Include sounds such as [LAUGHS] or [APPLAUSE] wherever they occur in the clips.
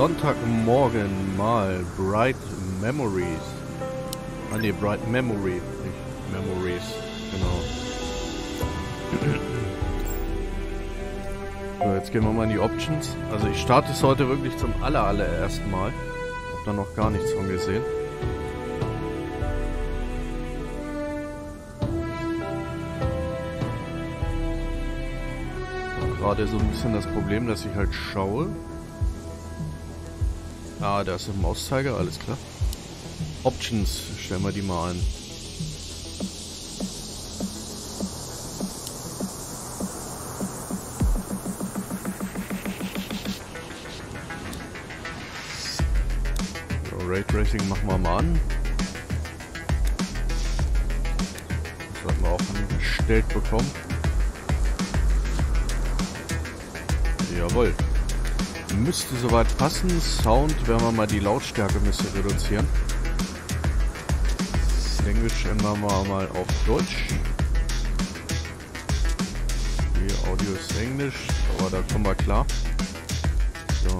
Sonntagmorgen mal Bright Memories. Ah ne, Bright Memory, nicht Memories, genau. So, jetzt gehen wir mal in die Options. Also ich starte es heute wirklich zum aller allerersten Mal. Hab da noch gar nichts von gesehen. Gerade so ein bisschen das Problem, dass ich halt schaue. Ah, da ist ein Mauszeiger, alles klar. Options, stellen wir die mal ein. Raytracing machen wir mal an. Das sollten wir auch angestellt bekommen. Jawohl. Müsste soweit passen. Sound werden wir mal die Lautstärke ein bisschen reduzieren. Englisch ändern wir mal auf Deutsch. Die Audio ist Englisch, aber da kommen wir klar. So.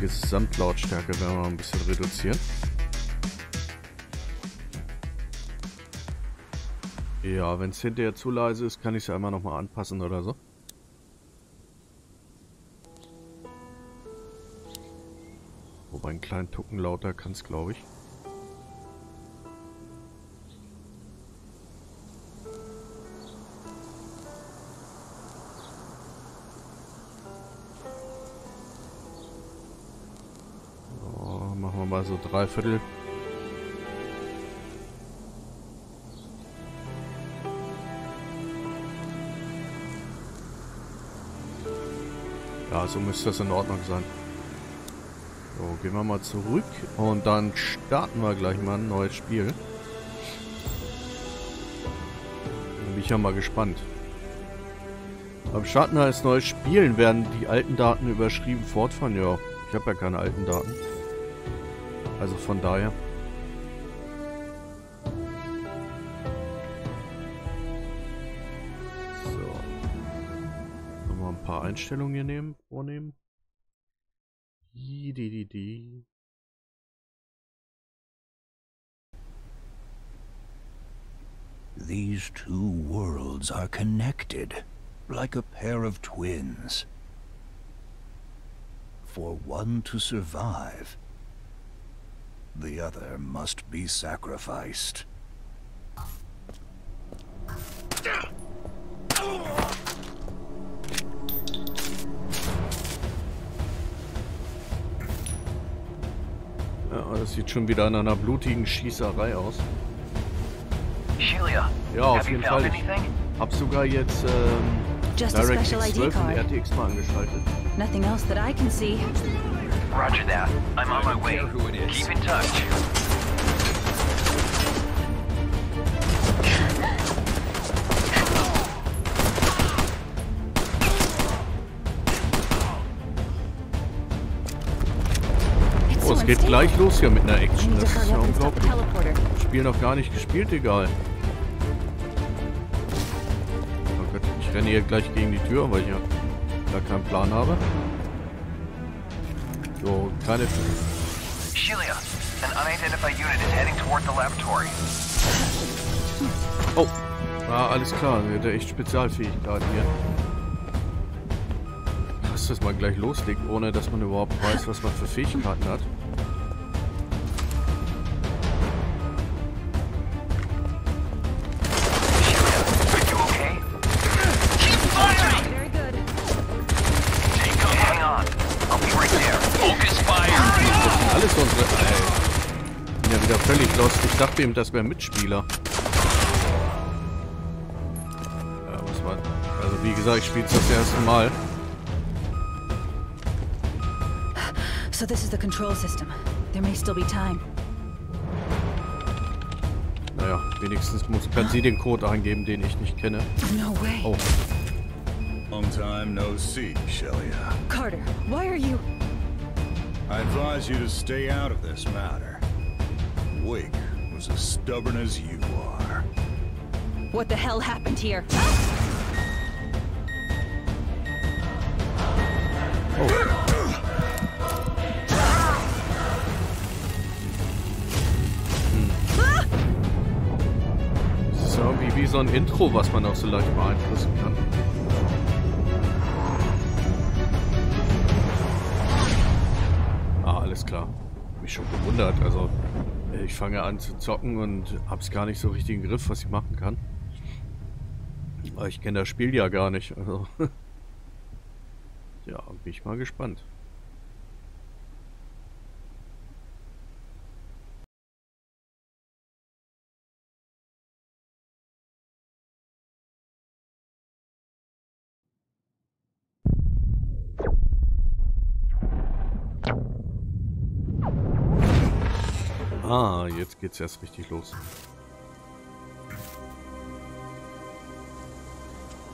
Gesamtlautstärke werden wir ein bisschen reduzieren. Ja, wenn es hinterher zu leise ist, kann ich es ja einmal nochmal anpassen oder so. Einen kleinen Tucken lauter kann es, glaube ich. mal so drei Viertel. Ja, so müsste das in Ordnung sein. So, gehen wir mal zurück und dann starten wir gleich mal ein neues Spiel. Bin ich ja mal gespannt. Beim Starten als neues Spielen werden die alten Daten überschrieben fortfahren. Ja, ich habe ja keine alten Daten. Also von daher. So. Nochmal ein paar Einstellungen hier nehmen, vornehmen. Die, die, die, die. These two worlds are connected, like a pair of twins. For one to survive, the other must be sacrificed. Ja, das sieht schon wieder an einer blutigen Schießerei aus. Shelia, ja, auf jeden Fall. Ich hab sogar jetzt ähm, DirectX 12 und RTX mal angeschaltet. Nothing else that I can see. Roger that. I'm on my way. Keep in touch. Es geht gleich los hier mit einer Action. Das ist ja unglaublich. Spiel noch gar nicht gespielt, egal. Oh Gott, ich renne hier gleich gegen die Tür, weil ich ja gar keinen Plan habe. So, keine... Shelia, an unidentified unit is heading toward the laboratory. Oh, ah, alles klar. Der hat echt Spezialfähigkeiten hier. Dass das mal gleich loslegt, ohne dass man überhaupt weiß, was man für Fähigkeiten hat. Völlig lost. Ich dachte eben, das wäre Mitspieler. Ja, was war... Also wie gesagt, ich spiele es das erste Mal. So this is the control system. There may still be time. Naja, wenigstens muss, kann sie den Code eingeben, den ich nicht kenne. No way. Oh. Long time no see, Shelia. Carter, why are you... I advise you to stay out of this matter. Wake was as stubborn as you are. What the hell happened here? Oh. wie so ein Intro, was man auch so leicht beeinflussen kann. Ah, alles klar. Mich schon gewundert, also ich fange an zu zocken und hab's gar nicht so richtig im Griff, was ich machen kann. Aber ich kenne das Spiel ja gar nicht. Also, [LAUGHS] ja, bin ich mal gespannt. Jetzt geht's erst richtig los.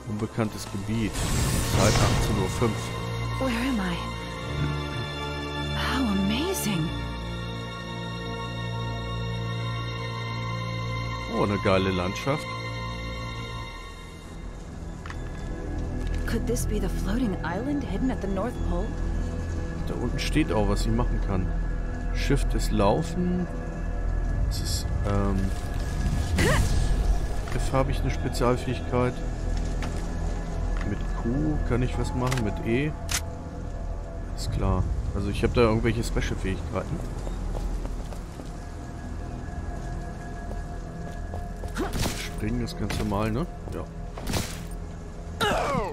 Unbekanntes Gebiet. Zeit 18.05 Uhr. Where am I? How amazing. Oh, eine geile Landschaft. Could this be the floating island hidden at the North Pole? Da unten steht auch, was ich machen kann. Shift ist Laufen. Das ist, ähm... F habe ich eine Spezialfähigkeit. Mit Q kann ich was machen, mit E. Ist klar. Also ich habe da irgendwelche Special-Fähigkeiten. Springen ist ganz normal, ne? Ja.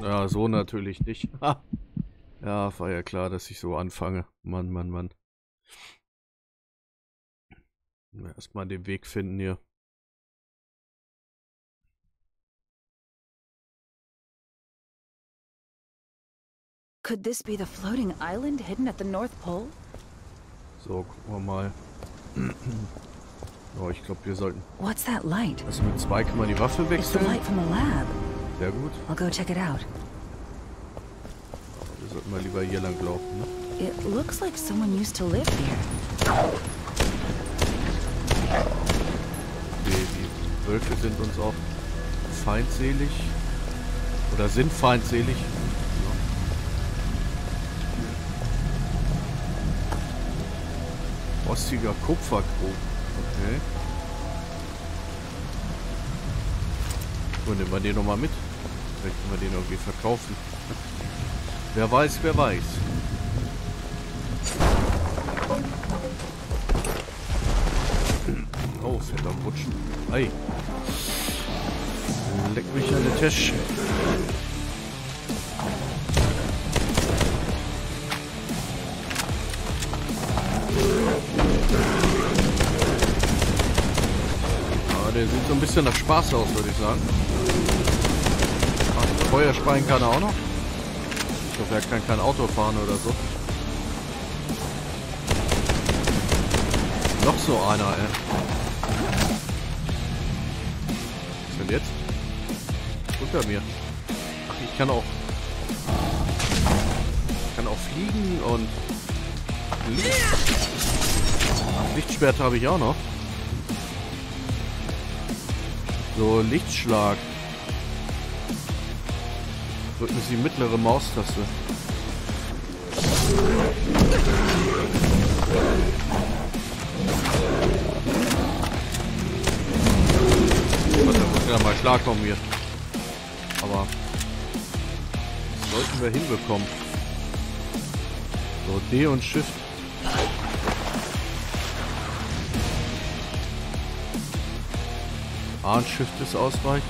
Ja, so natürlich nicht. [LAUGHS] ja, war ja klar, dass ich so anfange. Mann, Mann, Mann. Erstmal den Weg finden hier. Could this be the floating island hidden at the North Pole? So, gucken wir mal. [CLEARS THROAT] oh, ich glaube, wir sollten... What's that light? Also mit zwei kann man die Waffe It's the wechseln. light from the lab. Sehr gut. I'll go check it out. Wir sollten mal lieber hier lang laufen. Ne? It looks like someone used to live here. Die, die Wölfe sind uns auch feindselig. Oder sind feindselig. Ja. Rostiger Kupferkrug. Okay. So, nehmen wir den nochmal mit. Vielleicht können wir den irgendwie verkaufen. wer weiß, wer weiß. Oh, fett am Rutschen. Ei. Leck mich an den Tisch. Ah, der sieht so ein bisschen nach Spaß aus, würde ich sagen. Ach, Feuer speien kann er auch noch. Ich hoffe, er kann kein Auto fahren oder so. Noch so einer, ey. Unter mir. Ach, ich kann auch... Ich kann auch fliegen und... Lichtschwert habe ich auch noch. So, Lichtschlag. Drücken Sie mittlere Maustaste. Warte, muss ja mal klarkommen hier. Aber sollten wir hinbekommen. So, D und Shift. A und Shift ist ausreichend.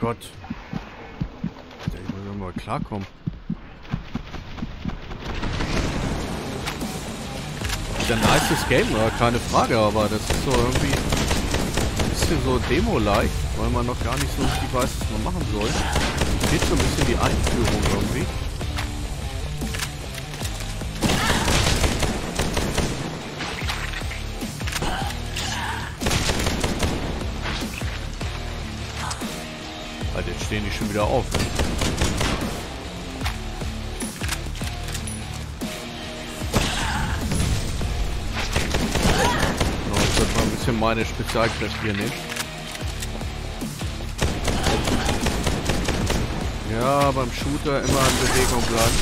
Gott. Ich muss ja mal klarkommen. Nices Game, ja, keine Frage, aber das ist so irgendwie ein bisschen so Demo-like, weil man noch gar nicht so richtig weiß, was man machen soll. Geht so ein bisschen die Einführung irgendwie. Alter, jetzt stehen die schon wieder auf. meine Spezialkräfte hier nicht. Ja, beim Shooter immer in Bewegung bleiben.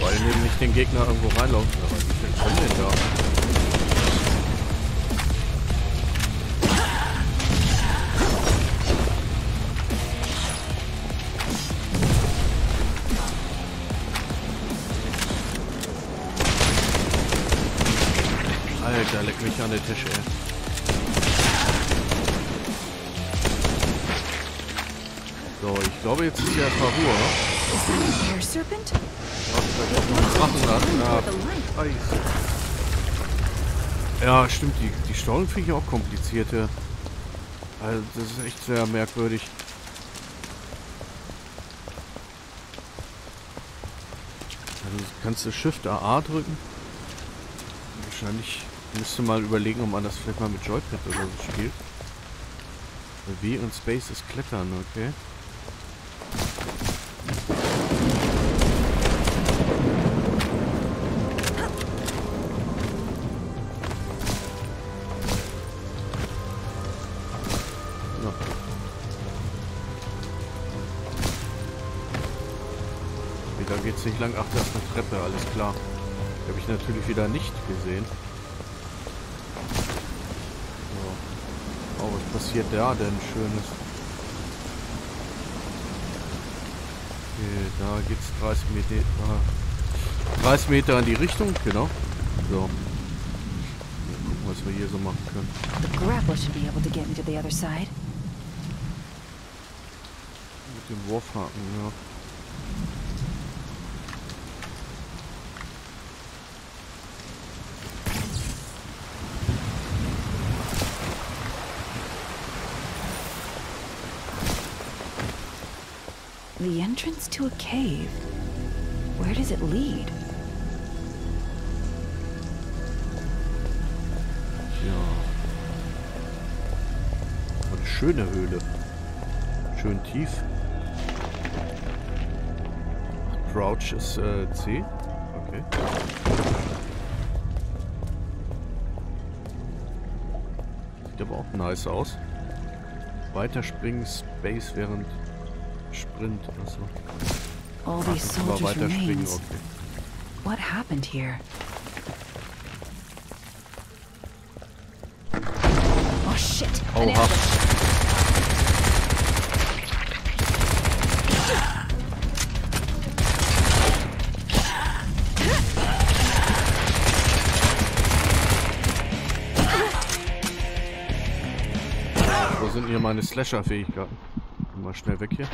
Weil nämlich den Gegner irgendwo reinlaufen. An der Tisch, ey. So, ich glaube, jetzt ist? Ja, vielleicht auch noch einen Drachen da. With a light. Ja, stimmt, die, die Staunen finde ich auch kompliziert hier. Also, das ist echt sehr merkwürdig. Also, kannst du Shift AA drücken? Wahrscheinlich müsste mal überlegen, ob man das vielleicht mal mit Joypad oder so spielt. W und Space ist Klettern, okay. Da geht's nicht lang. Ach, da ist eine Treppe, alles klar. Die habe ich natürlich wieder nicht gesehen. So. Oh, was passiert da denn Schönes? Okay, da geht's 30 Meter, äh, 30 Meter in die Richtung, genau. So. Mal gucken, was wir hier so machen können. The grappler should be able to get me to the other side. Mit dem Wurfhaken, ja. The entrance to a cave. Where does it lead? Ja. Eine schöne Höhle. Schön tief. Crouch ist äh, C. Okay. Sieht aber auch nice aus. Weiterspringen, Space während Sprint. Achso. All these soldiers' remains. okay. What happened here? Oh shit! An Oha. Wo sind hier meine Slasher-Fähigkeiten? Mal schnell weg hier.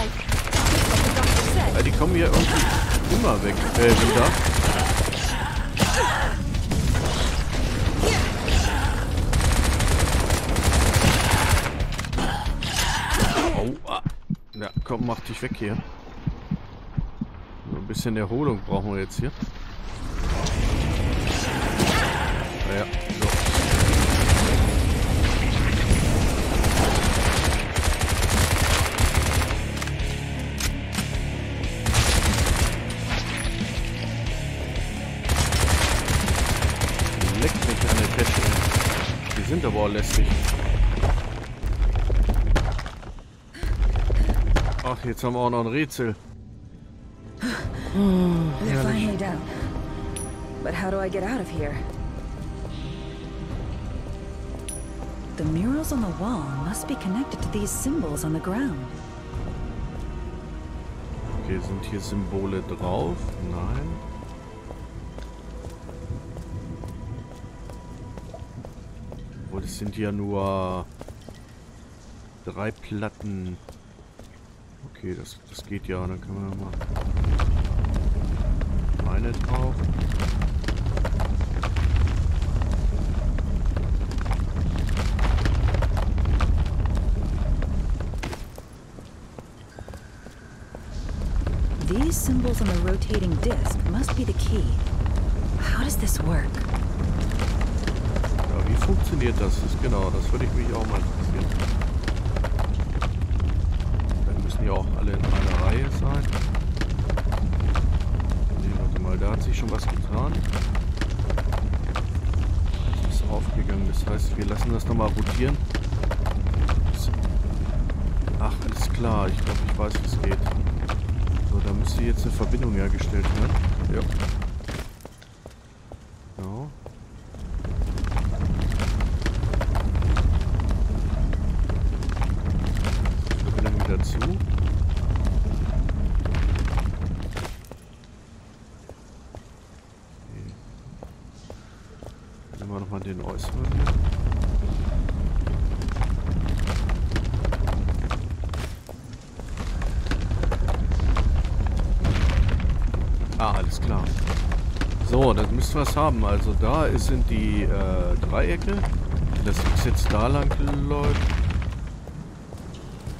Like the doctor said. Ja, die kommen hier irgendwie immer weg. Äh, wieder. Aua. Ja, komm, mach dich weg hier. Bisschen Erholung brauchen wir jetzt hier. Ja, ja, so. Leck mich an der Fette. Die sind aber auch lästig. Ach, jetzt haben wir auch noch ein Rätsel. How do I get out of here? The murals on the wall must be connected to these symbols on the ground. Okay, sind hier Symbole drauf? Nein. Obwohl, das sind ja nur drei Platten. Okay, das, das geht ja. Dann können wir mal eine drauf. These symbols on the rotating disc must be the key. How does this work? Ja, wie funktioniert das? das ist genau, das würde ich mich auch mal interessieren. Dann müssen ja auch alle in einer Reihe sein. Nee, warte mal, da hat sich schon was getan. Das ist aufgegangen, das heißt, wir lassen das nochmal rotieren. Ach, alles klar, ich glaube, ich weiß, wie es geht. Müsste jetzt eine Verbindung hergestellt werden. Ja. Genau. Verbindung wieder zu. Okay. Nehmen wir nochmal den äußeren hier. Ah, alles klar. So, das müsste was haben. Also da sind die äh, Dreiecke. Das X jetzt da lang läuft.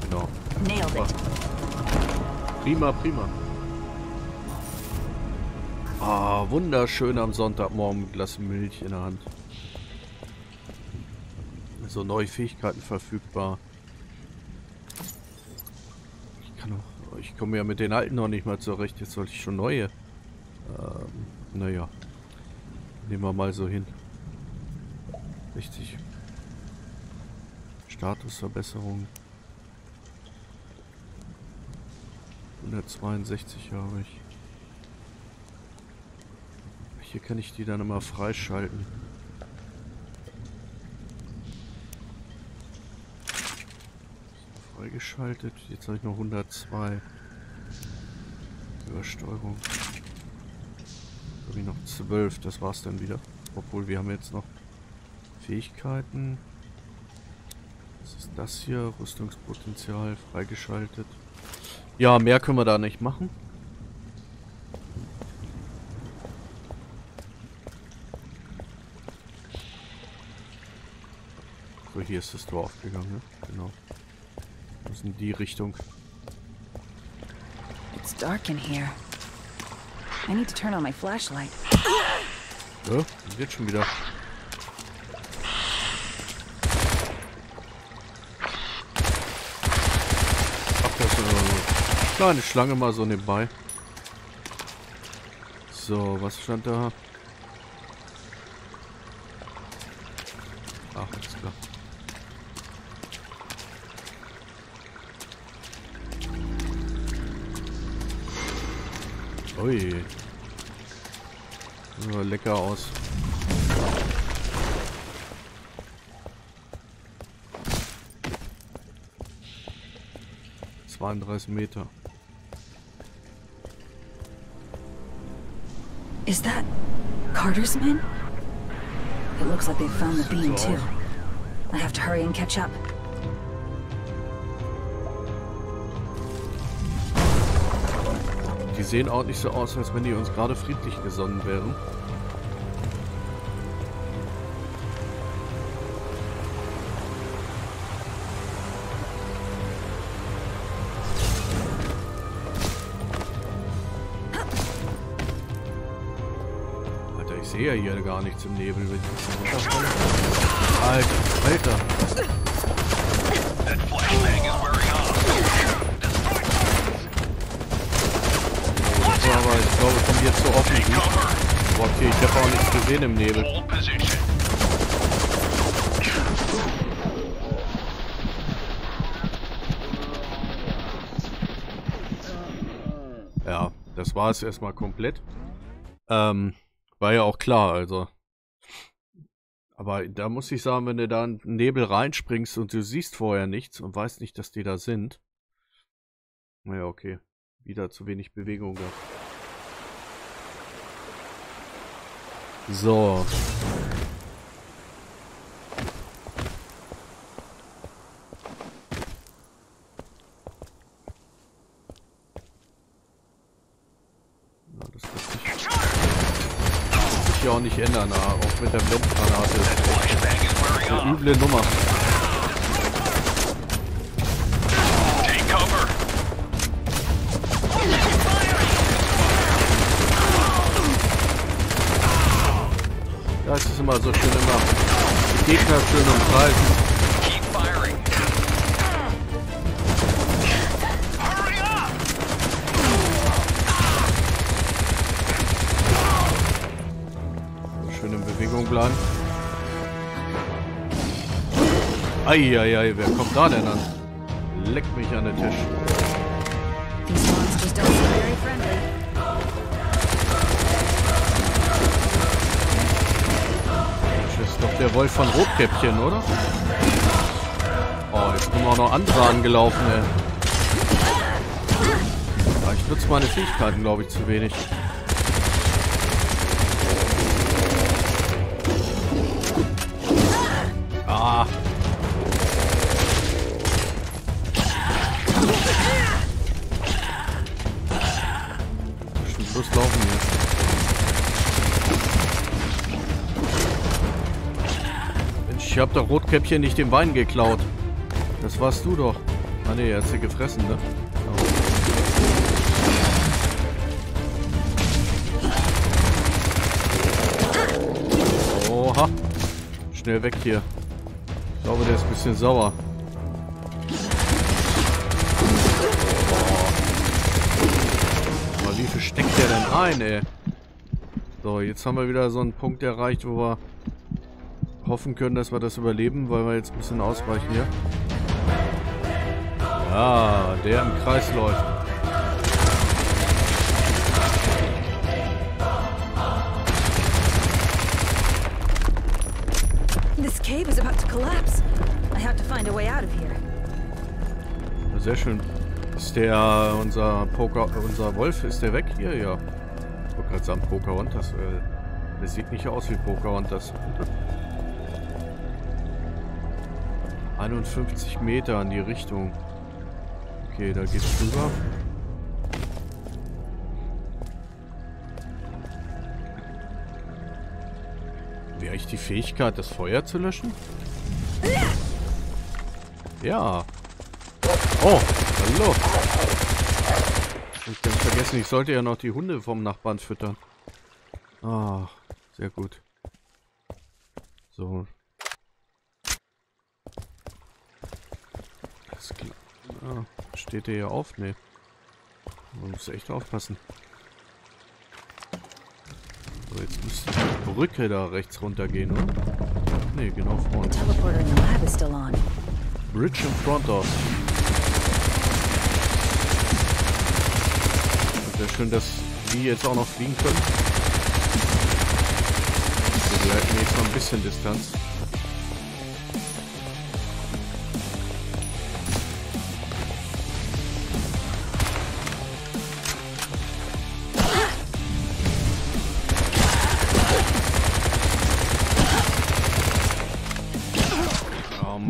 Genau. Prima, prima. Ah, wunderschön am Sonntagmorgen mit Glas Milch in der Hand. So neue Fähigkeiten verfügbar. Ich kann auch, ich komme ja mit den alten noch nicht mal zurecht. Jetzt sollte ich schon neue. Ähm, naja. Wir mal so hin. Richtig. Statusverbesserung. 162 habe ich. Hier kann ich die dann immer freischalten. Freigeschaltet. Jetzt habe ich noch 102. Übersteuerung. Ich noch 12. Das war's dann wieder. Obwohl wir haben jetzt noch Fähigkeiten. Was ist das hier? Rüstungspotenzial freigeschaltet. Ja, mehr können wir da nicht machen. So, hier ist das Tor aufgegangen, ne? Genau. Das ist in die Richtung. It's dark in here. I need to turn on my flashlight. Ja, jetzt schon wieder. Ach, das ist eine kleine Schlange mal so nebenbei. So, was stand da? Lecker aus. Zweiunddreißig Meter. Is that Carter's men? It looks like they've found the beam too. I have to hurry and catch up. Die sehen auch nicht so aus, als wenn die uns gerade friedlich gesonnen wären. Sehe hier gar nichts im Nebel, wenn ich. Alter, Alter. So, aber ich glaube, es kommt jetzt so offen. Boah, okay, ich habe auch nichts gesehen im Nebel. Ja, das war es erstmal komplett. Ähm, war ja auch klar, also. Aber da muss ich sagen, wenn du da in den Nebel reinspringst und du siehst vorher nichts und weißt nicht, dass die da sind. Naja, okay. Wieder zu wenig Bewegung gehabt. So. Na, das wird sich, wird sich ja auch nicht ändern, auch mit der Blendgranate. Eine üble Nummer. Es ist immer so schön immer. Gegner schön umkreisen. Bleiben. Eieiei, wer kommt da denn an? Leck mich an den Tisch. Das ist doch der Wolf von Rotkäppchen, oder? Oh, jetzt kommen auch noch andere angelaufen, ey. Ja, ich nutze meine Fähigkeiten, glaube ich, zu wenig. Hab doch Rotkäppchen nicht den Wein geklaut. Das warst du doch. Ah ne, er hat sie gefressen, ne? Oh. Oha. Schnell weg hier. Ich glaube, der ist ein bisschen sauer. Aber wie viel steckt der denn ein, ey? So, jetzt haben wir wieder so einen Punkt erreicht, wo wir hoffen können, dass wir das überleben, weil wir jetzt ein bisschen ausweichen hier. Ja, der im Kreis läuft. This cave is about to collapse. I have to find a way out of here. Sehr schön. Ist der unser Poker, unser Wolf, ist der weg hier? Ja. Ich wollte gerade sagen Pocahontas. Äh, der sieht nicht aus wie Pocahontas. 51 Meter in die Richtung. Okay, da geht's rüber. Wäre ich die Fähigkeit, das Feuer zu löschen? Ja. Oh, hallo. Ich ganz vergessen, ich sollte ja noch die Hunde vom Nachbarn füttern. Ah, sehr gut. So. Das. Ah, steht der hier auf? Nee. Man muss echt aufpassen. So, jetzt müsste die Brücke da rechts runter gehen, oder? Nee, genau vorne. Bridge in front of. Sehr schön, dass die jetzt auch noch fliegen können. Wir halten jetzt noch ein bisschen Distanz.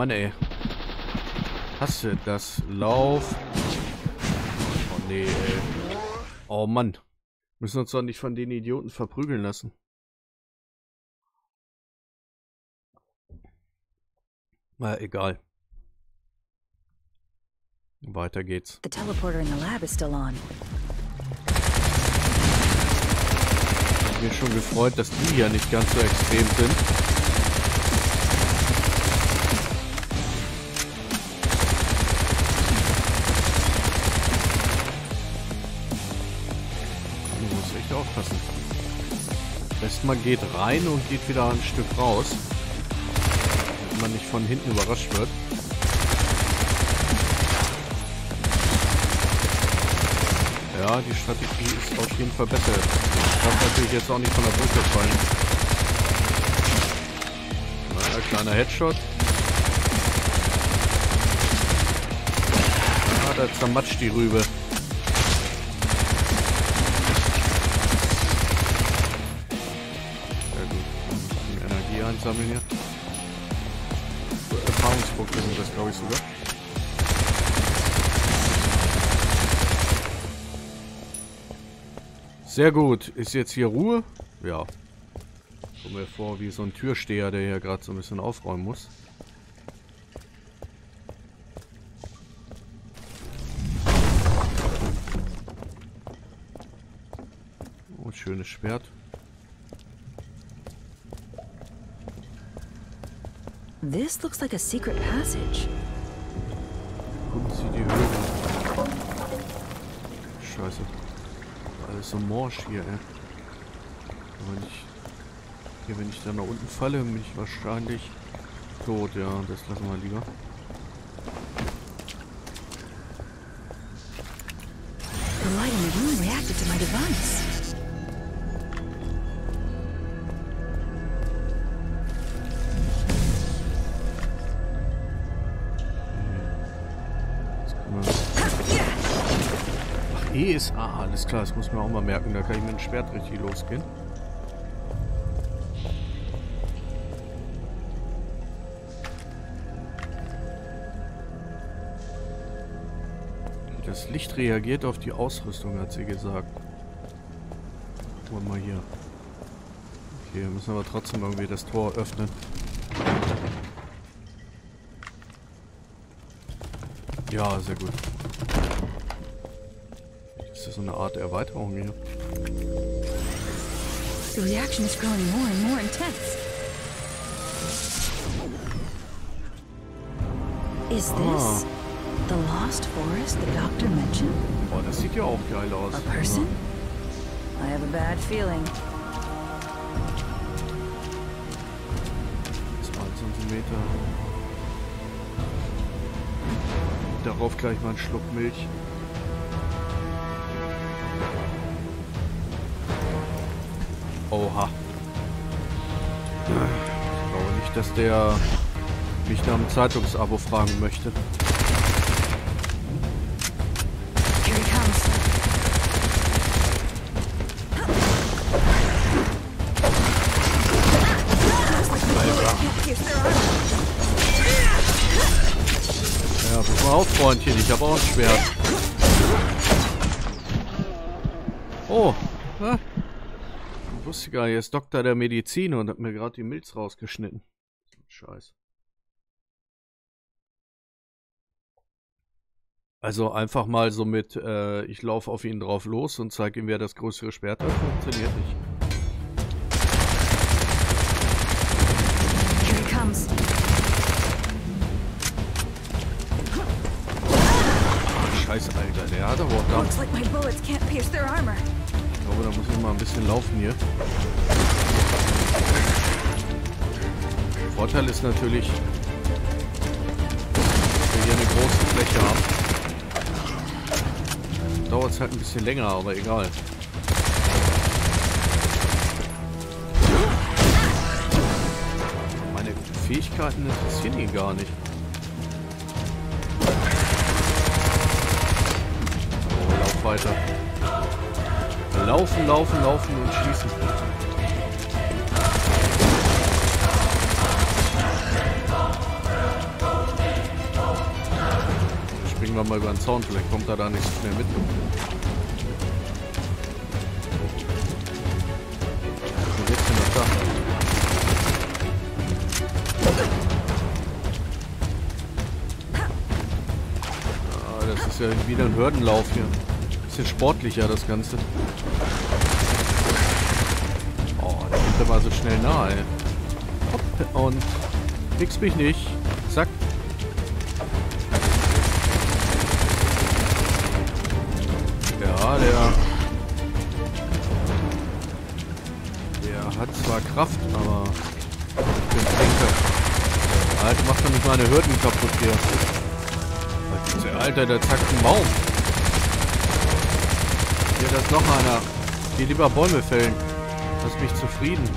Mann, ey. Hasse das. Lauf. Oh nee, ey. Oh Mann. Müssen uns doch nicht von den Idioten verprügeln lassen. Na, egal. Weiter geht's. The teleporter in the lab is still on. Ich mich schon gefreut, dass die hier nicht ganz so extrem sind. Aufpassen. Am besten man geht rein und geht wieder ein Stück raus. Damit man nicht von hinten überrascht wird. Ja, die Strategie ist auf jeden Fall besser. Ich darf natürlich jetzt auch nicht von der Brücke fallen. Na, kleiner Headshot. Ah, da zermatscht die Rübe. Einsammeln hier. Erfahrungspunkte sind das, glaube ich, sogar. Sehr gut. Ist jetzt hier Ruhe? Ja. Kommt mir vor wie so ein Türsteher, der hier gerade so ein bisschen aufräumen muss. Oh, schönes Schwert. This looks like a secret passage. Gucken Sie die Höhe. Scheiße. Alles so morsch hier, ey. Aber wenn ich, hier, wenn ich dann nach unten falle, bin ich wahrscheinlich tot. Ja, das lassen wir lieber. The light in the room reacted to my device. Ist A, alles klar, das muss man auch mal merken. Da kann ich mit dem Schwert richtig losgehen. Das Licht reagiert auf die Ausrüstung, hat sie gesagt. Gucken wir mal hier. Okay, wir müssen aber trotzdem irgendwie das Tor öffnen. Ja, sehr gut. So eine Art Erweiterung hier. The reaction is growing more and more intense. Is this the lost forest the doctor mentioned? Oh, das sieht ja auch geil aus. A person? I have a bad feeling. Zwei Zentimeter. Darauf gleich mal einen Schluck Milch. Dass der mich nach einem Zeitungsabo fragen möchte. Ja, pass mal auf, Freundchen, ich habe auch ein Schwert. Oh. Ich wusste gar nicht, er ist Doktor der Medizin und hat mir gerade die Milz rausgeschnitten. Scheiß. Also einfach mal so mit, äh, ich laufe auf ihn drauf los und zeige ihm, wer das größere Schwert hat, funktioniert nicht. Here he comes. Scheiße, Alter, der hat aber auch da. Looks like my bullets can't pierce their armor. Ich glaube, da muss ich mal ein bisschen laufen hier. Vorteil ist natürlich, dass wir hier eine große Fläche haben. Dauert es halt ein bisschen länger, aber egal. Meine Fähigkeiten interessieren ihn gar nicht. Lauf weiter. Laufen, laufen, laufen und schießen. Wir mal über den Zaun, vielleicht kommt er da nicht schnell mit. Ah, das ist ja wieder ein Hürdenlauf hier. Bisschen sportlicher das Ganze. Oh, der kommt aber so schnell nah, ey. Hopp, und fix mich nicht. Kaputt hier. Alter, der zackt einen Baum. Hier, da ist noch einer. Geh lieber Bäume fällen. Lass mich zufrieden.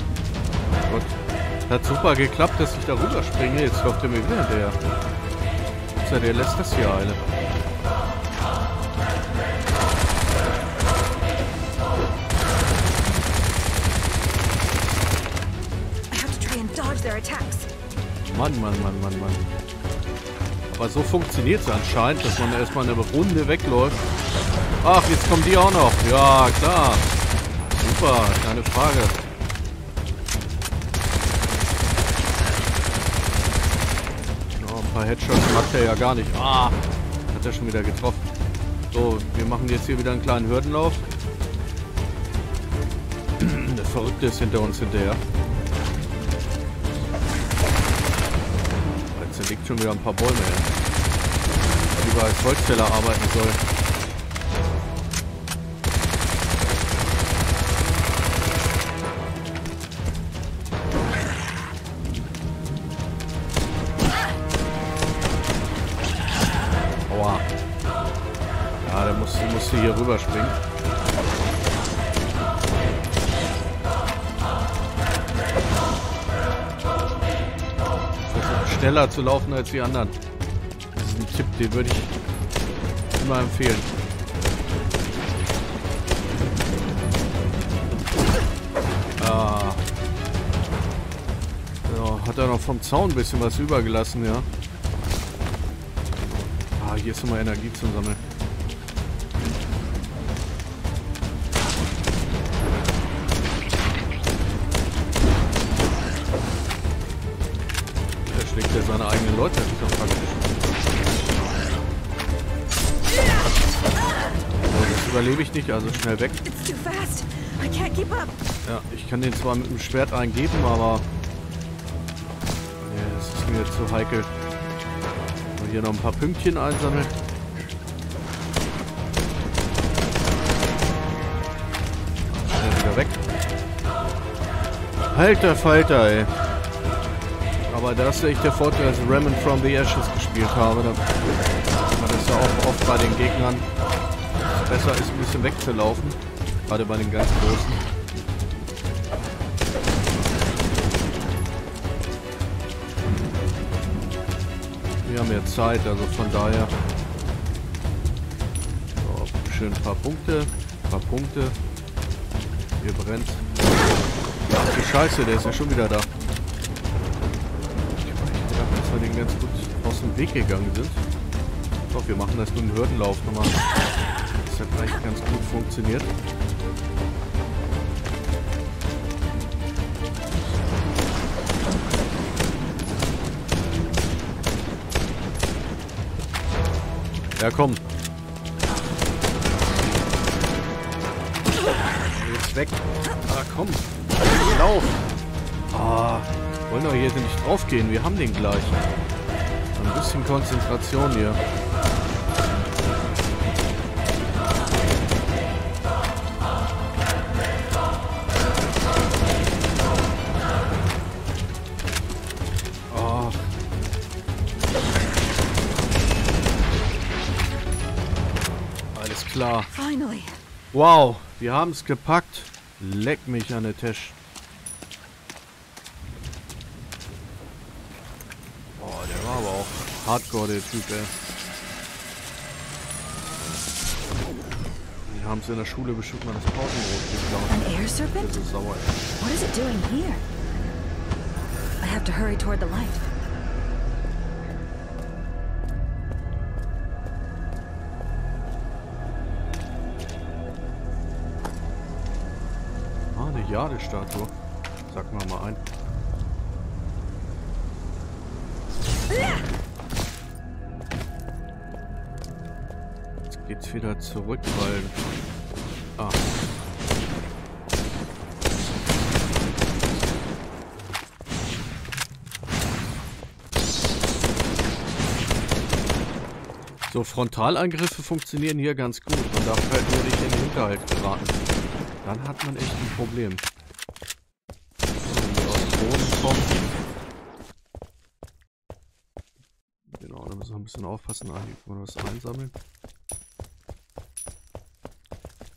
Gott. Hat super geklappt, dass ich da rüber springe. Jetzt läuft er mir wieder hinterher. Tja, der lässt das hier eine. Mann, Mann, Mann, Mann, Mann. Aber so funktioniert es anscheinend, dass man erstmal eine Runde wegläuft. Ach, jetzt kommen die auch noch. Ja, klar. Super, keine Frage. Oh, ein paar Headshots macht er ja gar nicht. Ah, hat er schon wieder getroffen. So, wir machen jetzt hier wieder einen kleinen Hürdenlauf. [CLEARS THROAT] Der Verrückte ist hinter uns hinterher. Legt schon wieder ein paar Bäume hin. Lieber als Holzfäller arbeiten soll. Aua. Ja, der muss, musste hier rüberspringen. Schneller zu laufen als die anderen. Das ist ein Tipp, den würde ich immer empfehlen. Ah. So, hat er noch vom Zaun ein bisschen was übergelassen, ja. Ah, hier ist immer Energie zum Sammeln. Ich nicht, also schnell weg. Ja, ich kann den zwar mit dem Schwert eingeben, aber... Nee, das ist mir zu heikel. Mal hier noch ein paar Pünktchen einsammeln. Schnell wieder weg. Alter Falter, ey. Aber das ist echt der Vorteil, dass ich Remnant from the Ashes gespielt habe. Da man das ja auch oft bei den Gegnern besser ist, ein bisschen wegzulaufen. Gerade bei den ganz großen. Wir haben ja Zeit, also von daher. So, schön ein paar Punkte. Ein paar Punkte. Hier brennt. Ach du Scheiße, der ist ja schon wieder da. Ich hab echt gedacht, dass wir den ganz gut aus dem Weg gegangen sind. Doch, wir machen das nur einen Hürdenlauf nochmal. Das hat eigentlich ganz gut funktioniert. Ja, komm. Jetzt weg. Ah, komm. Lauf. Ah, wollen doch hier nicht draufgehen. Wir haben den gleich. Ein bisschen Konzentration hier. Wow, wir haben es gepackt. Leck mich an der Tisch. Boah, der war aber auch hardcore, der Typ, ey. Die haben es in der Schule bestimmt mal das Pausenbrot geklaut. An air serpent? Das ist sauer, ey. What is it doing here? I have to hurry toward the light. Eine Jadestatue. Sag mal mal ein. Jetzt geht's wieder zurück, weil... Ah. So, Frontalangriffe funktionieren hier ganz gut. Man darf halt nur nicht in den Hinterhalt geraten. Dann hat man echt ein Problem. Wenn wir aus dem kommen. Genau, da müssen wir ein bisschen aufpassen. Ah, hier kann man was einsammeln.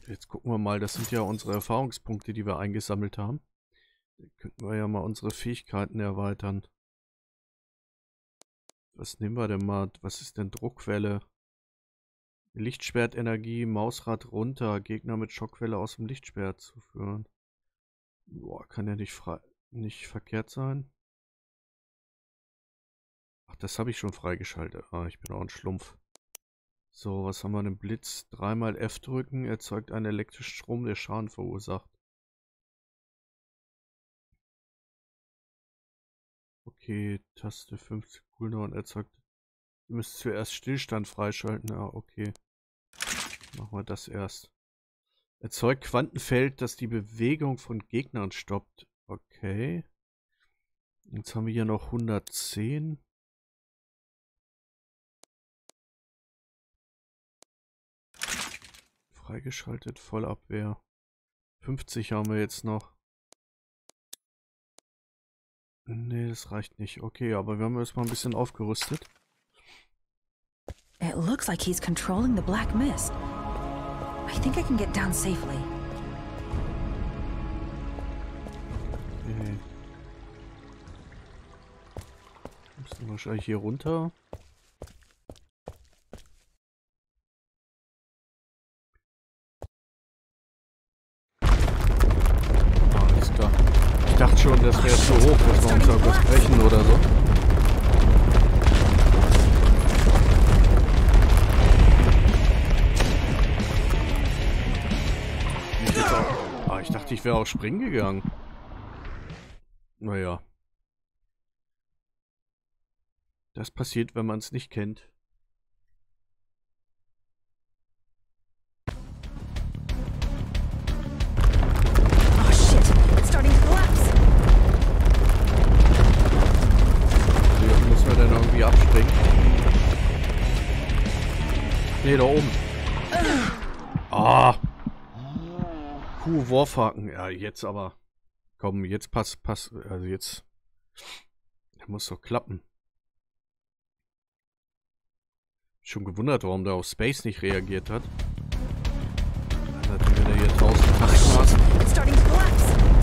Jetzt gucken wir mal, das sind ja unsere Erfahrungspunkte, die wir eingesammelt haben. Da könnten wir ja mal unsere Fähigkeiten erweitern. Was nehmen wir denn mal? Was ist denn Druckwelle? Lichtschwertenergie, Mausrad runter, Gegner mit Schockwelle aus dem Lichtschwert zu führen. Boah, kann ja nicht frei, nicht verkehrt sein. Ach, das habe ich schon freigeschaltet. Ah, ich bin auch ein Schlumpf. So, was haben wir denn? Blitz. Dreimal F drücken, erzeugt einen elektrischen Strom, der Schaden verursacht. Okay, Taste 50 Cooldown erzeugt. Ihr müsst zuerst Stillstand freischalten. Ah, okay. Machen wir das erst. Erzeugt Quantenfeld, das die Bewegung von Gegnern stoppt. Okay. Jetzt haben wir hier noch 110. Freigeschaltet, Vollabwehr. 50 haben wir jetzt noch. Nee, das reicht nicht. Okay, aber wir haben erstmal ein bisschen aufgerüstet. It looks like he's controlling the black mist. I think I can get down safely. Okay. Müssen wahrscheinlich hier runter. Alles klar. Ich dachte schon, das wäre zu hoch, dass wir uns irgendwas brechen oder so. Ah, ich dachte, ich wäre auch springen gegangen. Naja. Das passiert, wenn man es nicht kennt. Kuh, Warfhaken. Ja, jetzt aber. Komm, jetzt passt, passt. Also jetzt. Der muss doch klappen. Schon gewundert, warum der auf Space nicht reagiert hat. Dann hat er wieder hier 1000 Tastenmaßen.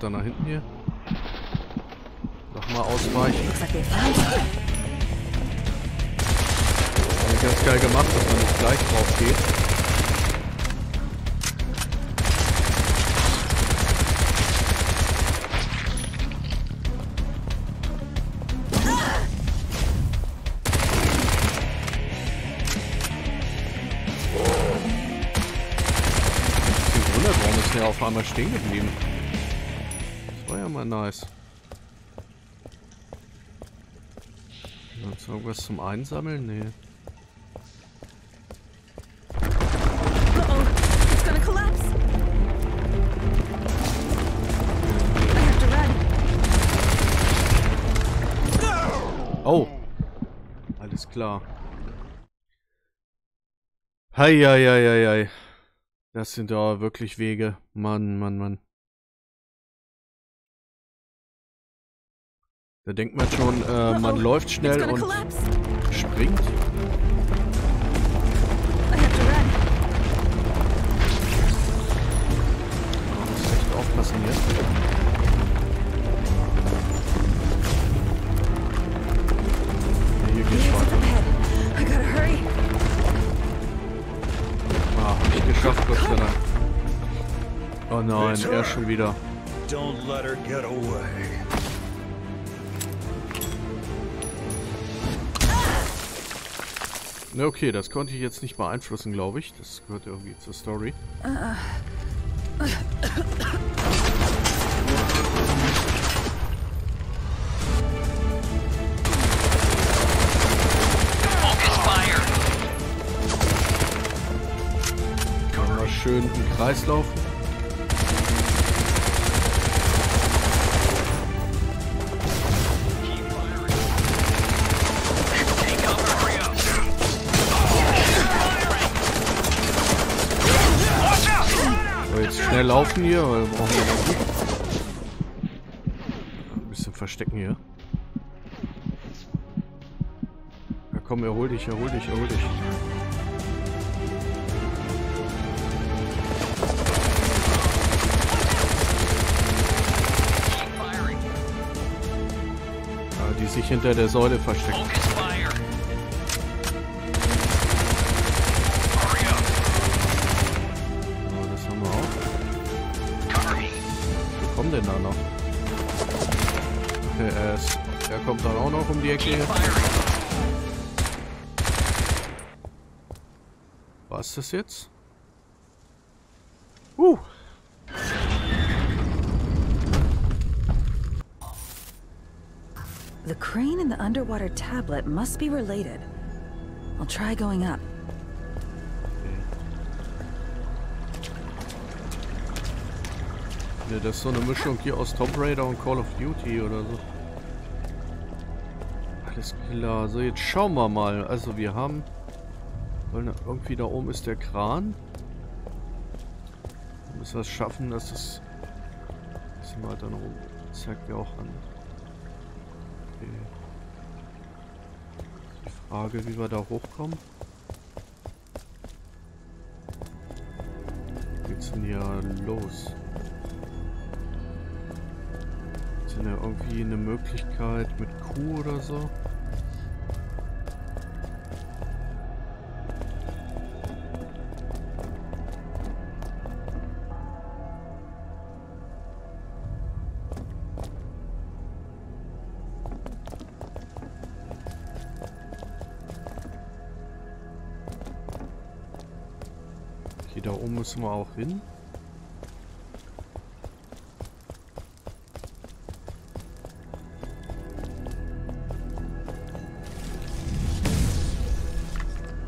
Weiter nach hinten hier. Nochmal ausweichen. Ganz geil gemacht, dass man nicht gleich drauf geht. Auf einmal stehen geblieben? Mal nice. Gibt's irgendwas zum Einsammeln? Nee. Oh. Alles klar. Hei, hei, hei, hei, hei. Das sind aber wirklich Wege. Mann, Mann, Mann. Da denkt man schon, äh, man Uh-oh, läuft schnell und collapse! springt. Man muss echt aufpassen jetzt. Ah, hab ich geschafft, Gott sei Dank. Oh nein, er schon wieder. Don't let her get away. Na okay, das konnte ich jetzt nicht beeinflussen, glaube ich. Das gehört irgendwie zur Story. Schön im Kreis laufen. Laufen hier, weil wir brauchen gut. Ein bisschen verstecken hier. Ja komm, erhol dich, erhol dich, erhol dich. Ja, die sich hinter der Säule verstecken. Dann auch noch die Ecke. Keep hier. firing. War es das jetzt? Uh. The crane and the underwater tablet must be related. I'll try going up. Ne, das ist so eine Mischung hier aus Tomb Raider und Call of Duty oder so. Alles klar. So, jetzt schauen wir mal. Also wir haben... Irgendwie da oben ist der Kran. Wir müssen wir es schaffen, dass es... ein Bisschen weiter nach oben. Zeigt mir auch an. Okay. Die Frage, wie wir da hochkommen. Geht's denn hier los? Ist denn da irgendwie eine Möglichkeit mit Q oder so? Müssen wir auch hin.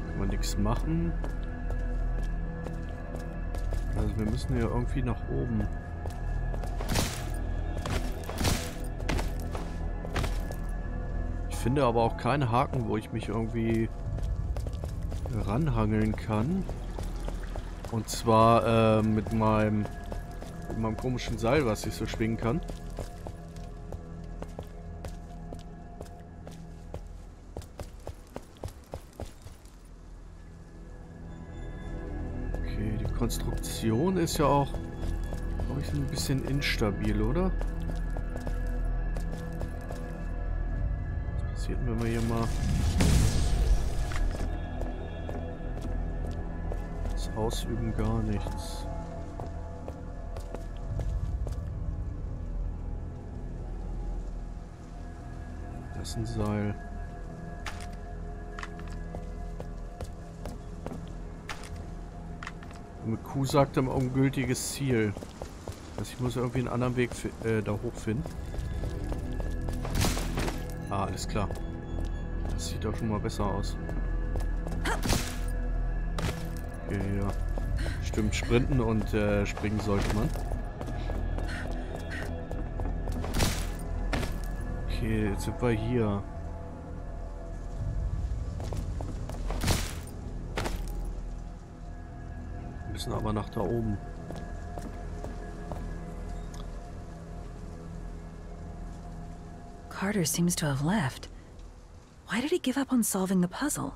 Kann man nichts machen. Also wir müssen ja irgendwie nach oben. Ich finde aber auch keine Haken, wo ich mich irgendwie ranhangeln kann. Und zwar äh, mit meinem mit meinem komischen Seil, was ich so schwingen kann. Okay, die Konstruktion ist ja auch, glaube ich, ein bisschen instabil, oder? Was passiert, wenn wir hier mal ausüben? Gar nichts. Das ist ein Seil. Mit Q sagt er ungültiges Ziel. Also ich muss irgendwie einen anderen Weg äh, da hochfinden. Ah, alles klar. Das sieht doch schon mal besser aus. Stimmt, sprinten und äh, springen sollte man. Okay, jetzt sind wir hier. Wir müssen aber nach da oben. Carter seems to have left. Why did he give up on solving the puzzle?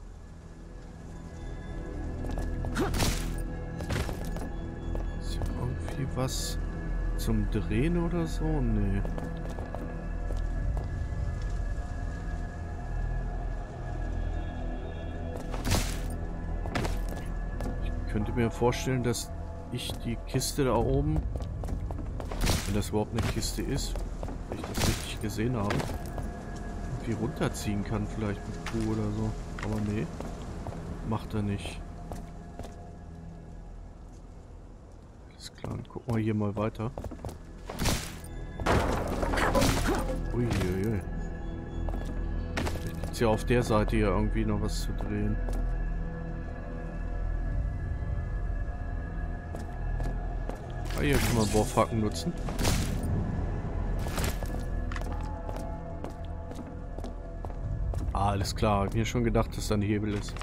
Was zum Drehen oder so? Nee. Ich könnte mir vorstellen, dass ich die Kiste da oben, wenn das überhaupt eine Kiste ist, wenn ich das richtig gesehen habe, irgendwie runterziehen kann, vielleicht mit Q oder so. Aber nee, macht er nicht. Alles klar, dann gucken wir hier mal weiter. Uiuiui. Vielleicht gibt es ja auf der Seite hier irgendwie noch was zu drehen. Ah, hier kann man Bohrfacken nutzen. Alles klar. Hab mir schon gedacht, dass da ein Hebel ist.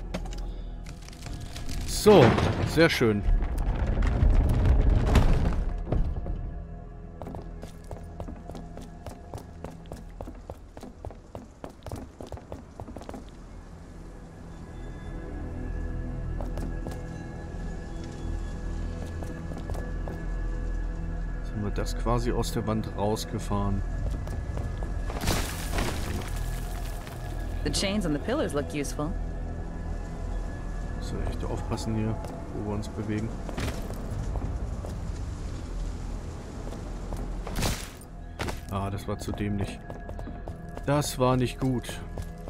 So, sehr schön. Jetzt haben wir das quasi aus der Wand rausgefahren. The chains on the pillars look useful. Wir echt aufpassen hier, wo wir uns bewegen. Ah, das war zu dämlich. Das war nicht gut.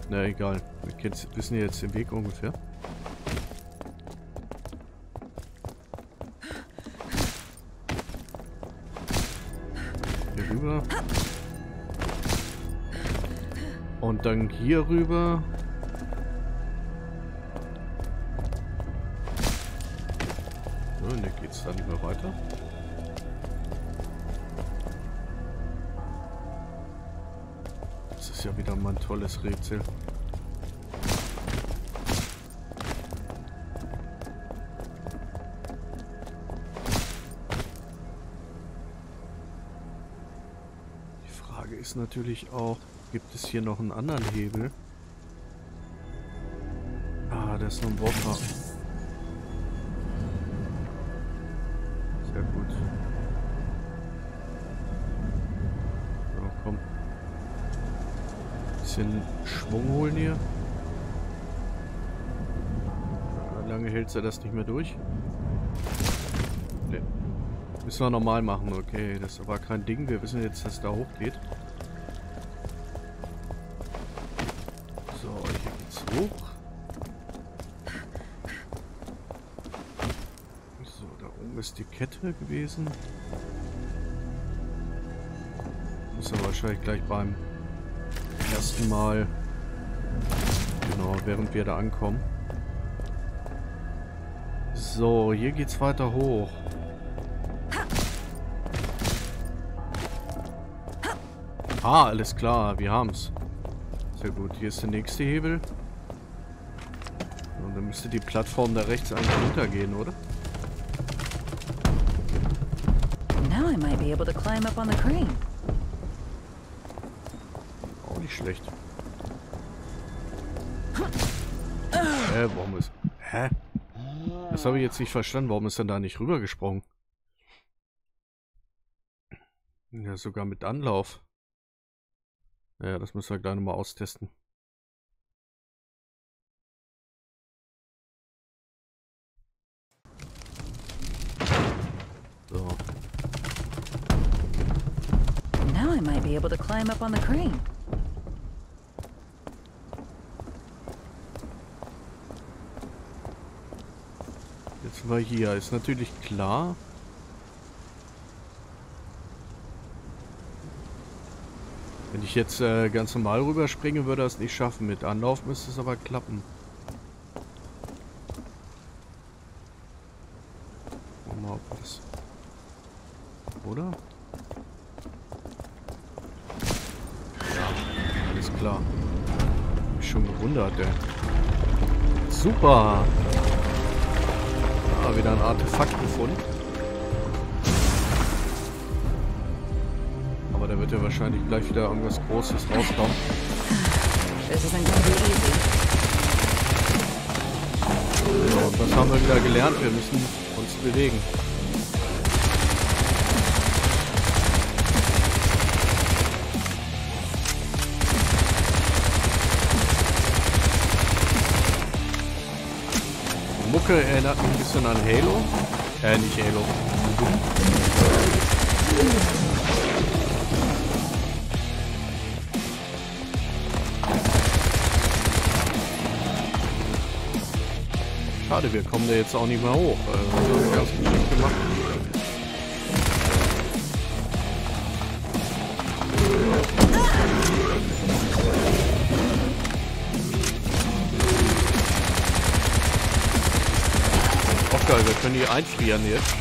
Na egal. Wir wissen jetzt den Weg ungefähr. Dann hier rüber. So, ne, geht's da nicht mehr weiter? Das ist ja wieder mal ein tolles Rätsel. Die Frage ist natürlich auch, gibt es hier noch einen anderen Hebel? Ah, da ist noch ein Wurfhaken. Sehr gut. So, komm. Bisschen Schwung holen hier. Lange hält er das nicht mehr durch. Nee. Müssen wir normal machen, okay. Das aber kein Ding. Wir wissen jetzt, dass da hochgeht. So, da oben ist die Kette gewesen. Muss aber wahrscheinlich gleich beim ersten Mal, genau, während wir da ankommen. So, hier geht's weiter hoch. Ah, alles klar, wir haben's. Sehr gut, hier ist der nächste Hebel. Und dann müsste die Plattform da rechts eigentlich runtergehen, oder? Be able to climb up on the crane. Auch nicht schlecht. Hä, warum ist... Hä? Das habe ich jetzt nicht verstanden. Warum ist denn da nicht rübergesprungen? Ja, sogar mit Anlauf. Ja, das müssen wir gleich nochmal austesten. Might be able to climb up on the crane. Jetzt wir hier. Ist natürlich klar. Wenn ich jetzt äh, ganz normal rüberspringe, würde es nicht schaffen. Mit Anlauf müsste es aber klappen. Mal, ob das... Oder? Klar. Hab mich schon gewundert, ey. Super! Ah, wieder ein Artefakt gefunden. Aber da wird ja wahrscheinlich gleich wieder irgendwas Großes rauskommen. Gonna be easy. So, und was haben wir wieder gelernt? Wir müssen uns bewegen. Mucke erinnert mich ein bisschen an Halo. Äh, nicht Halo. Schade, wir kommen da jetzt auch nicht mehr hoch. Was haben wir ganz geschickt gemacht. Auch geil, wir können die einfrieren jetzt.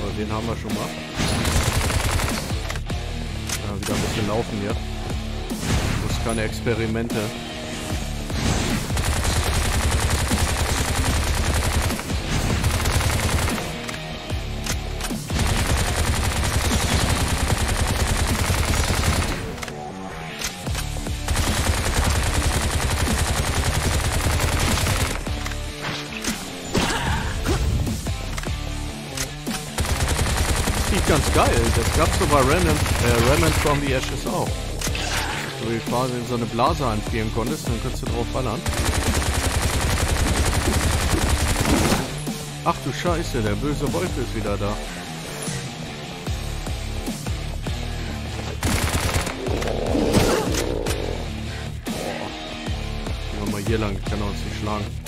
So, den haben wir schon mal. Ja, wieder ein bisschen laufen hier. Muss keine Experimente. Gab's so bei Remnant, äh, Remnant from the Ashes auch. Wo du quasi in so eine Blase einfrieren konntest, dann kannst du drauf ballern. Ach du Scheiße, der böse Wolf ist wieder da. Gehen wir mal hier lang, kann er uns nicht schlagen.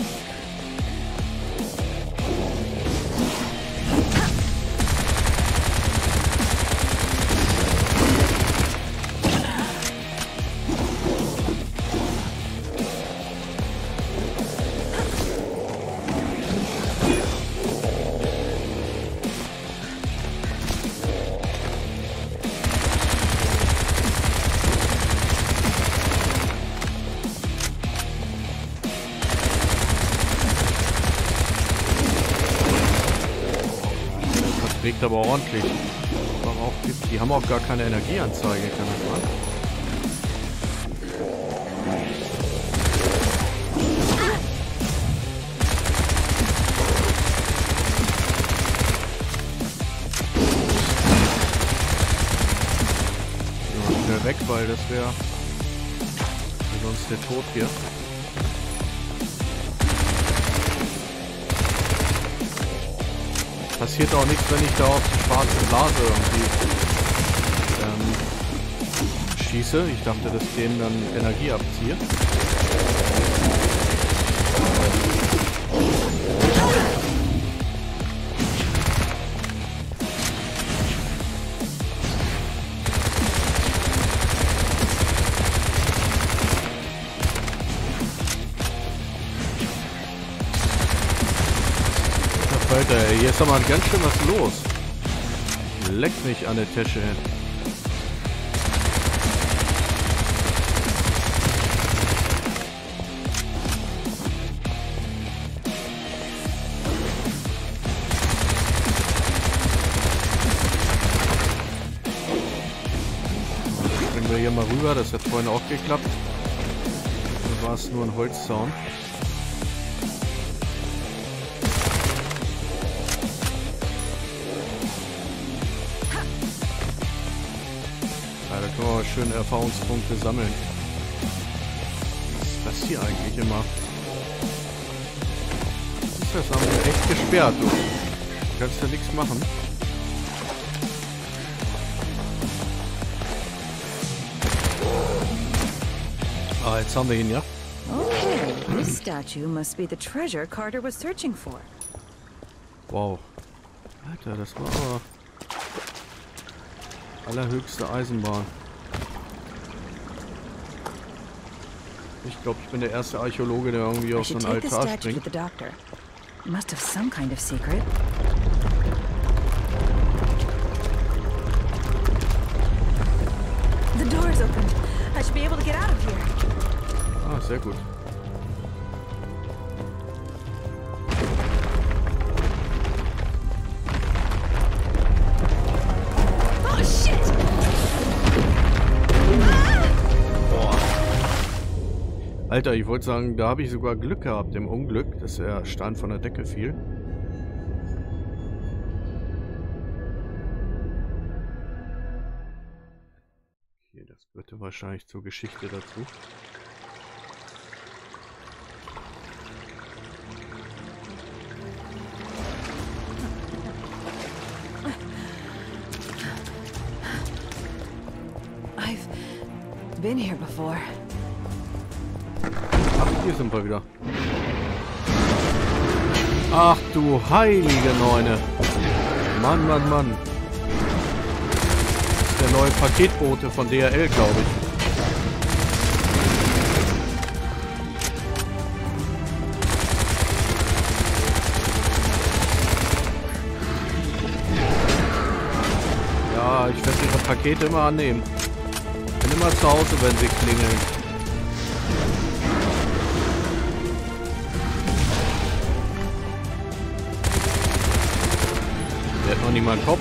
Aber ordentlich. Auch, die, haben auch gar keine Energieanzeige, kann das sein? Weg, weil das wäre sonst der Tod hier. Passiert auch nichts, wenn ich da auf die schwarze Blase irgendwie ähm, schieße. Ich dachte, dass dem dann Energie abziehe. Ist aber ganz schön was los. Leck mich an der Tasche. Springen wir hier mal rüber, das hat vorhin auch geklappt. Da war es nur ein Holzzaun. Schön Erfahrungspunkte sammeln. Was ist das hier eigentlich immer? Was ist das? Haben wir echt gesperrt, du. Du kannst ja nichts machen. Ah, jetzt haben wir ihn, ja? Okay, this statue must be the treasure Carter was searching for. Wow. Alter, das war aber... Allerhöchste Eisenbahn. Glaube, ich bin der erste Archäologe, der irgendwie auf so einen Altar springt. must have some kind of secret. The door's open. I should be able to get out of here. Ah, sehr gut. Alter, ich wollte sagen, da habe ich sogar Glück gehabt im Unglück, dass der Stein von der Decke fiel. Okay, das gehörte wahrscheinlich zur Geschichte dazu. I've been here before. Wir wieder. Ach du heilige Neune. Mann, Mann, Mann. Der neue Paketbote von DRL, glaube ich. Ja, ich werde ihre Pakete immer annehmen. Bin immer zu Hause, wenn sie klingeln. Nie mal einen Kopf.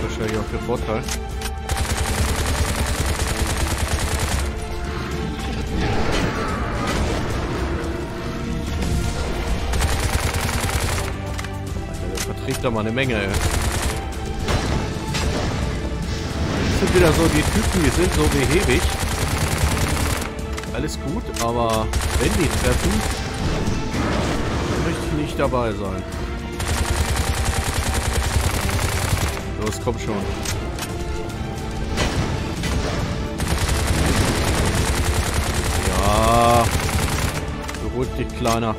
Wahrscheinlich auch der Vorteil. Der verträgt da mal eine Menge, ey. Das sind wieder so die Typen, die sind so behäbig. Alles gut, aber wenn die treffen, möchte ich nicht dabei sein. Los, komm schon. Ja. Beruhig dich, Kleiner.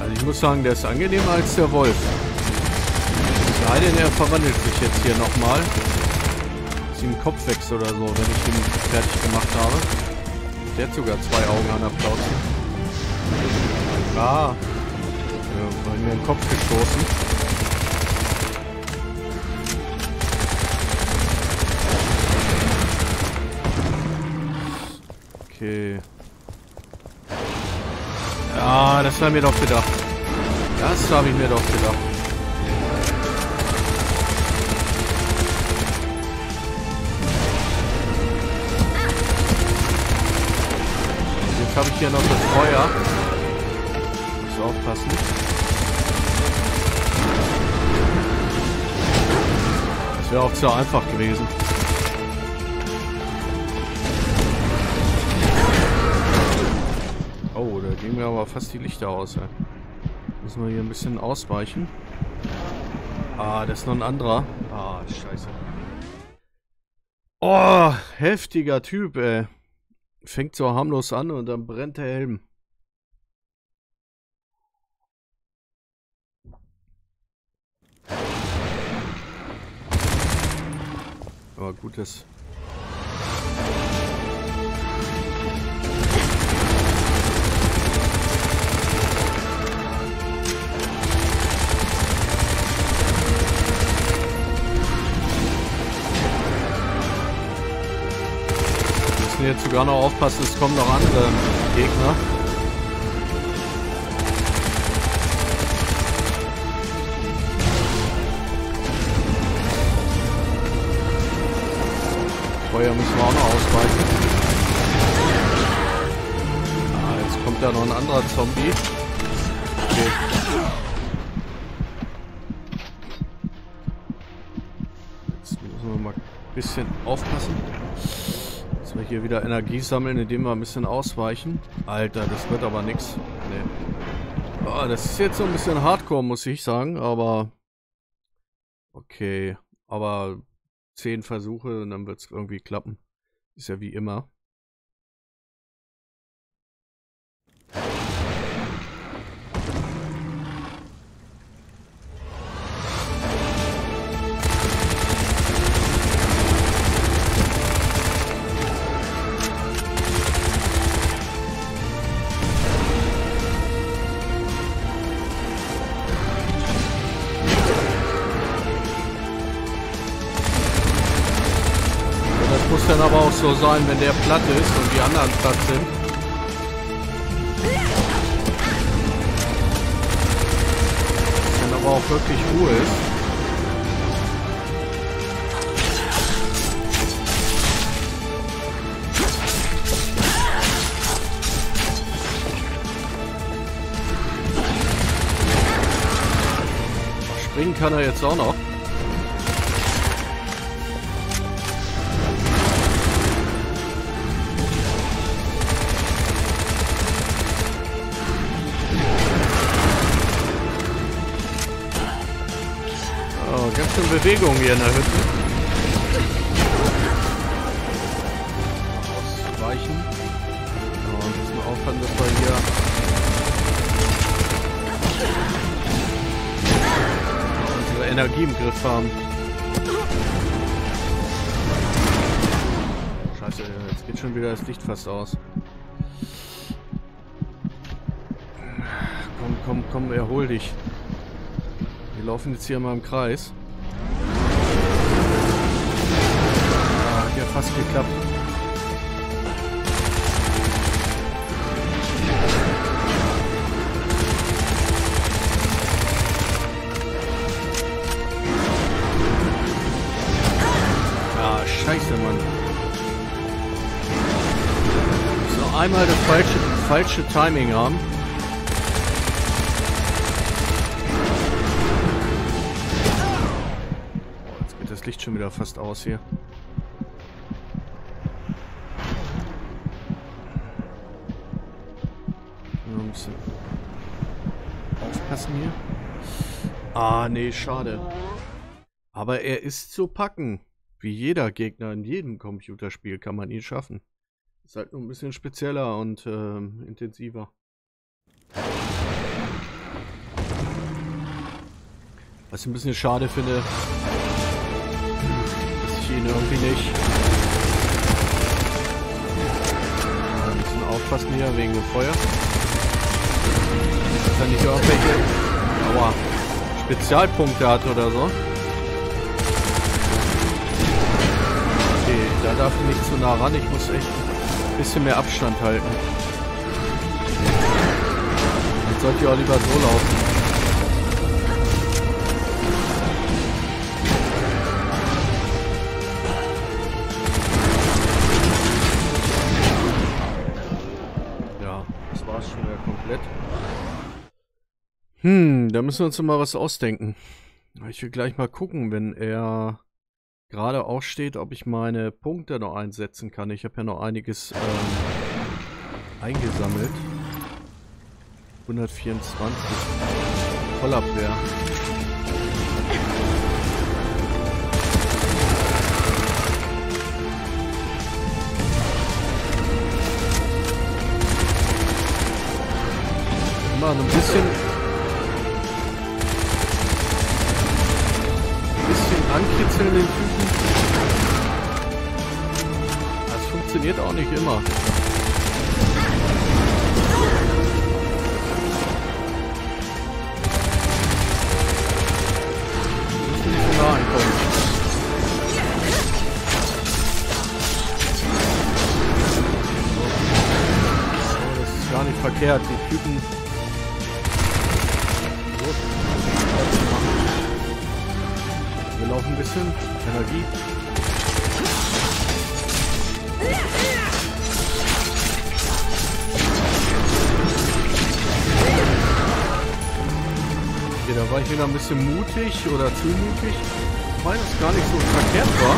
Also ich muss sagen, der ist angenehmer als der Wolf. Es sei denn, er verwandelt sich jetzt hier nochmal dass ihm den Kopf wächst oder so, wenn ich den fertig gemacht habe. Der hat sogar zwei Augen an Applaus. Ah. Ja, weil mir den Kopf gestoßen. Okay. Ja, das war mir doch gedacht. Das habe ich mir doch gedacht. Habe ich hier noch das Feuer. Muss aufpassen. Das wäre auch zu einfach gewesen. Oh, da gingen mir aber fast die Lichter aus. Ey. Müssen wir hier ein bisschen ausweichen. Ah, das ist noch ein anderer. Ah, scheiße. Oh, heftiger Typ, ey. Fängt so harmlos an und dann brennt der Helm. Aber gut, das müssen jetzt sogar noch aufpassen, es kommen noch andere Gegner. Feuer müssen wir auch noch ausweichen. Ah, jetzt kommt da noch ein anderer Zombie. Okay. Jetzt müssen wir mal ein bisschen aufpassen. Dass wir hier wieder Energie sammeln, indem wir ein bisschen ausweichen. Alter, das wird aber nix. Nee. Oh, das ist jetzt so ein bisschen Hardcore, muss ich sagen, aber... Okay, aber zehn Versuche und dann wird es irgendwie klappen. Ist ja wie immer. Aber auch so sein, wenn der platt ist und die anderen platt sind. Wenn aber auch wirklich Ruhe ist. Springen kann er jetzt auch noch. Bewegung hier in der Hütte. Ausweichen. Müssen wir aufpassen, dass wir hier unsere Energie im Griff haben. Scheiße, jetzt geht schon wieder das Licht fast aus. Komm, komm, komm, erhol dich. Wir laufen jetzt hier mal im Kreis. Fast geklappt. Ah, scheiße, Mann. So einmal das falsche, falsche Timing haben. Jetzt geht das Licht schon wieder fast aus hier. Ah, nee, schade. Aber er ist zu packen. Wie jeder Gegner in jedem Computerspiel kann man ihn schaffen. Ist halt nur ein bisschen spezieller und ähm, intensiver. Was ich ein bisschen schade finde, dass ich ihn irgendwie nicht. Ein bisschen aufpassen hier wegen dem Feuer. Dass er nicht irgendwelche aua, Spezialpunkte hat oder so. Okay, da darf ich nicht zu nah ran. Ich muss echt Bisschen mehr Abstand halten. Jetzt sollte ich auch lieber so laufen. Hm, da müssen wir uns mal was ausdenken. Ich will gleich mal gucken, wenn er gerade aussteht, ob ich meine Punkte noch einsetzen kann. Ich habe ja noch einiges ähm, eingesammelt. 124. Vollabwehr. Immer ein bisschen ankitzeln den Typen. Das funktioniert auch nicht immer. Oh, das ist gar nicht verkehrt. Die Typen. Bisschen. Energie. Okay, da war ich wieder ein bisschen mutig oder zu mutig. Weil es gar nicht so verkehrt war.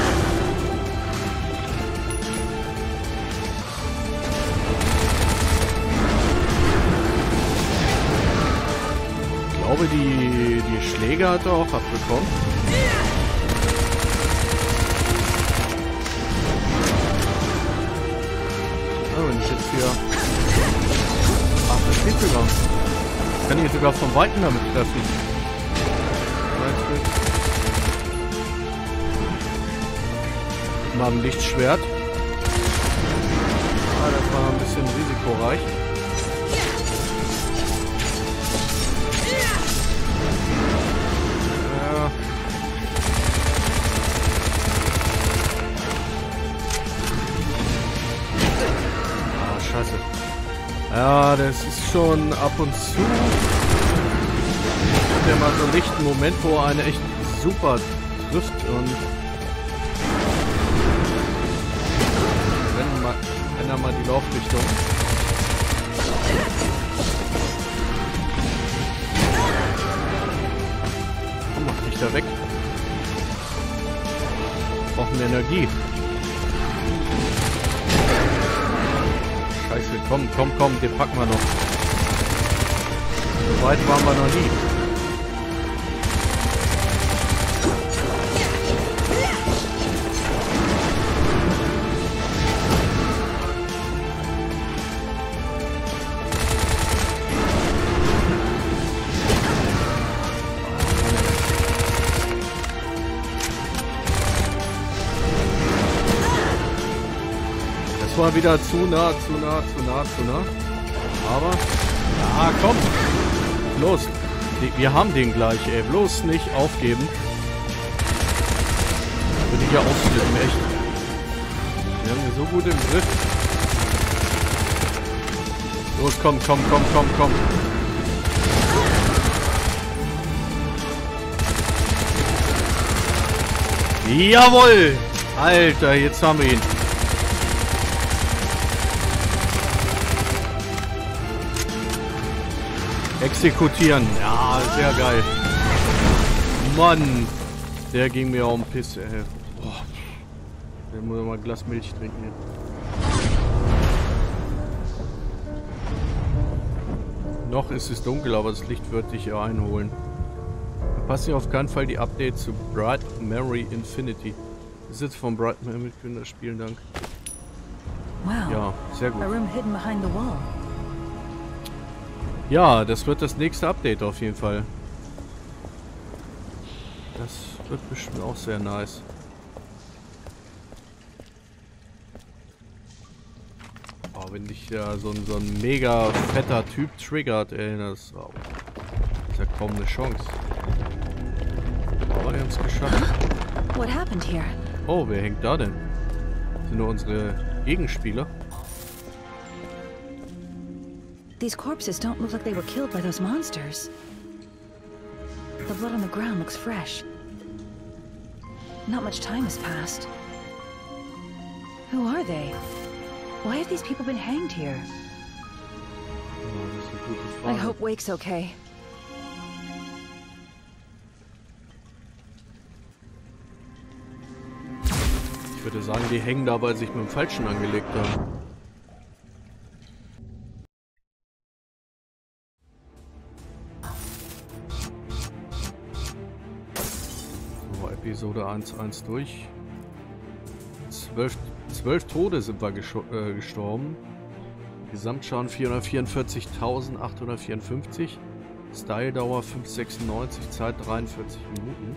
Ich glaube, die, die Schläge hat er auch abbekommen. Ich jetzt hier... Ach, das geht sogar. Ich kann ihn sogar von Weitem damit treffen. Mal ein Lichtschwert. Ah, das war ein bisschen risikoreich. Ja, das ist schon ab und zu. Hat ja mal so einen lichten Moment, wo eine echt super trifft und wenn, mal, er mal die Laufrichtung. Komm, mach dich da weg. Brauchen Energie. Scheiße, komm, komm, komm, den packen wir noch. So weit waren wir noch nie. Wieder zu nah, zu nah, zu nah, zu nah. Aber, ja, komm. Los. Wir haben den gleich, ey. Bloß nicht aufgeben. Würde ich ja ausflippen, echt. Wir haben den so gut im Griff. Los, komm, komm, komm, komm, komm. Jawohl! Alter, jetzt haben wir ihn. Exekutieren. Ja, sehr geil. Mann. Der ging mir um Piss, ey. Boah. Der muss mal ein Glas Milch trinken. Hier. Noch ist es dunkel, aber das Licht wird dich ja einholen. Verpasse auf keinen Fall die Update zu Bright Mary Infinity. Das ist jetzt von Bright Mary Mitgründer. Vielen Dank. Wow. Ja, sehr gut. A room hidden behind the wall. Ja, das wird das nächste Update auf jeden Fall. Das wird bestimmt auch sehr nice. Oh, wenn dich ja so ein, so ein mega fetter Typ triggert, ey, das oh, ist ja kaum eine Chance. Aber wir haben es geschafft. Oh, wer hängt da denn? Sind nur unsere Gegenspieler? These corpses don't look like they were killed by those monsters. The blood on the ground looks fresh. Not much time has passed. Who are they? Why have these people been hanged here? I hope Wake's okay. Ich würde sagen, die hängen da, weil sie sich mit dem Falschen angelegt haben. Episode 1.1 durch. Zwölf, zwölf Tode sind wir äh, gestorben. Gesamtschaden 444.854. Styledauer 596, Zeit 43 Minuten.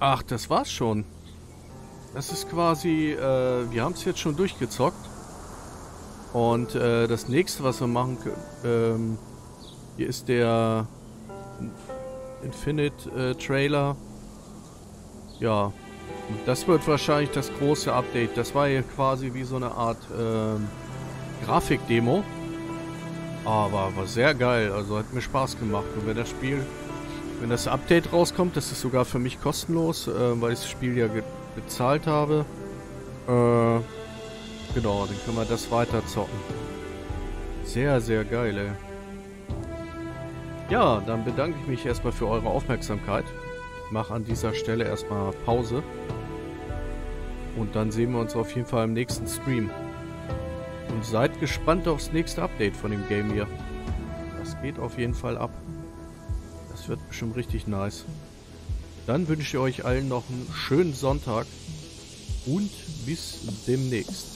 Ach, das war's schon. Das ist quasi, äh, wir haben es jetzt schon durchgezockt. Und äh, das nächste, was wir machen können, ähm, hier ist der Infinite äh, Trailer. Ja, das wird wahrscheinlich das große Update. Das war hier quasi wie so eine Art ähm, Grafikdemo. Aber war sehr geil, also hat mir Spaß gemacht. Und wenn das Spiel, wenn das Update rauskommt, das ist sogar für mich kostenlos, äh, weil ich das Spiel ja bezahlt habe. Äh, genau, dann können wir das weiter zocken. Sehr, sehr geil, ey. Ja, dann bedanke ich mich erstmal für eure Aufmerksamkeit. Mache an dieser Stelle erstmal Pause. Und dann sehen wir uns auf jeden Fall im nächsten Stream. Und seid gespannt aufs nächste Update von dem Game hier. Das geht auf jeden Fall ab. Das wird bestimmt richtig nice. Dann wünsche ich euch allen noch einen schönen Sonntag und bis demnächst.